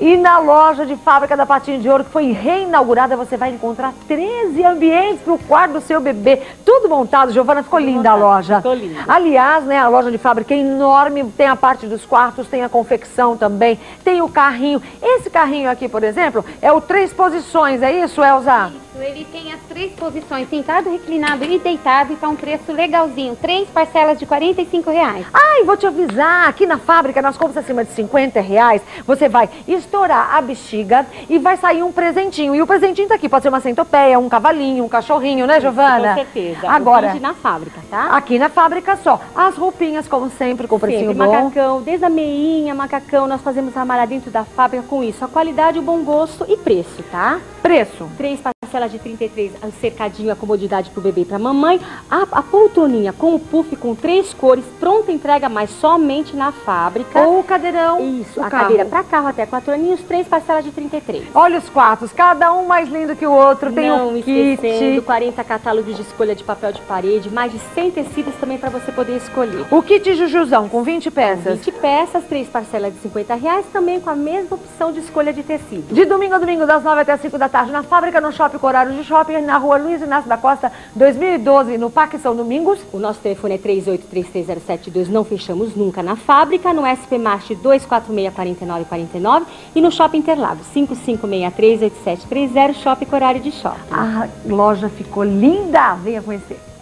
E na loja de fábrica da Patinho de Ouro, que foi reinaugurada, você vai encontrar 13 ambientes para o quarto do seu bebê. Tudo montado, Giovana, ficou Tudo linda montado, a loja. ficou linda. Aliás, né, a loja de fábrica é enorme, tem a parte dos quartos, tem a confecção também, tem o carrinho. Esse carrinho aqui, por exemplo, é o três posições, é isso, Elza? Isso, ele tem as três posições, sentado, reclinado e deitado, e tá um preço legalzinho. Três parcelas de 45 reais. Ai, vou te avisar, aqui na fábrica, nas compras acima de 50 reais, você vai estourar a bexiga e vai sair um presentinho. E o presentinho tá aqui, pode ser uma centopeia, um cavalinho, um cachorrinho, né, Giovana? Com certeza. Agora, na fábrica, tá? aqui na fábrica só. As roupinhas, como sempre, com precinho Sempre, bom. macacão, desde a meinha, macacão, nós fazemos a malha dentro da fábrica com isso. A qualidade, o bom gosto e preço, tá? Preço. Três parcelas de 33, a cercadinho, a comodidade pro bebê e pra mamãe. A, poltroninha com o puff com três cores, pronta entrega, mas somente na fábrica. Ou o cadeirão. Isso, o a carro. cadeira pra carro até quatro aninhos, três parcelas de 33. Olha os quartos, cada um mais lindo que o outro. Tem Não o esquecendo, kit. 40 catálogos de escolha de papel de parede, mais de 100 tecidos também para você poder escolher. O kit Jujuzão, com 20 peças. 20 peças, três parcelas de 50 reais, também com a mesma opção de escolha de tecido. De domingo a domingo, das 9 até as 5 da tarde, na fábrica, no shopping, com horário de shopping, na rua Luiz Inácio da Costa, 2012, no Parque São Domingos. O nosso telefone é 38330772, não fechamos nunca na fábrica, no SP Marte 246-4949 e no Shopping Interlagos 5563-8730, Shopping com horário de shopping. A loja ficou linda, venha conhecer.